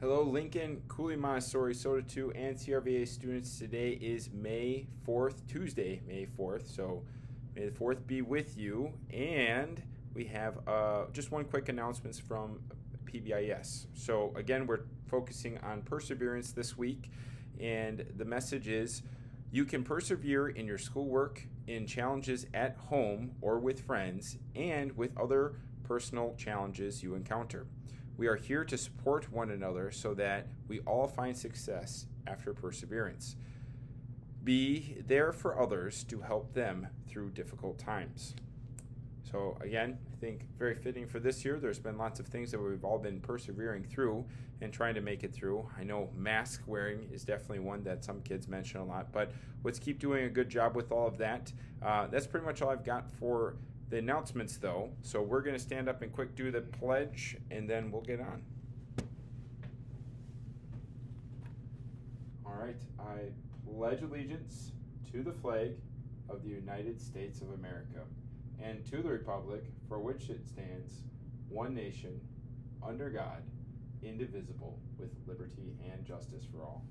Hello, Lincoln, Cooley Montessori, Soda 2, and CRVA students. Today is May 4th, Tuesday, May 4th. So may the 4th be with you. And we have uh, just one quick announcements from PBIS. So again, we're focusing on perseverance this week. And the message is you can persevere in your schoolwork, in challenges at home or with friends, and with other personal challenges you encounter. We are here to support one another so that we all find success after perseverance. Be there for others to help them through difficult times. So, again, I think very fitting for this year. There's been lots of things that we've all been persevering through and trying to make it through. I know mask wearing is definitely one that some kids mention a lot, but let's keep doing a good job with all of that. Uh, that's pretty much all I've got for the announcements, though. So we're going to stand up and quick do the pledge, and then we'll get on. All right. I pledge allegiance to the flag of the United States of America and to the republic for which it stands, one nation, under God, indivisible, with liberty and justice for all.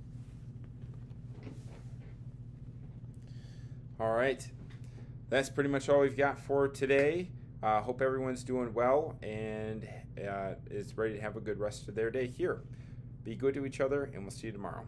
All right that's pretty much all we've got for today. Uh, hope everyone's doing well and uh, is ready to have a good rest of their day here. Be good to each other, and we'll see you tomorrow.